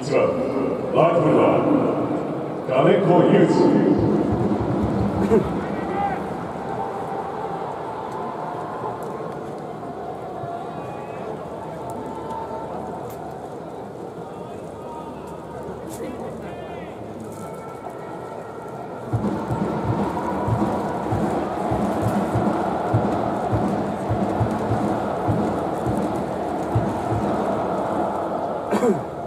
1番ライトフル金子祐二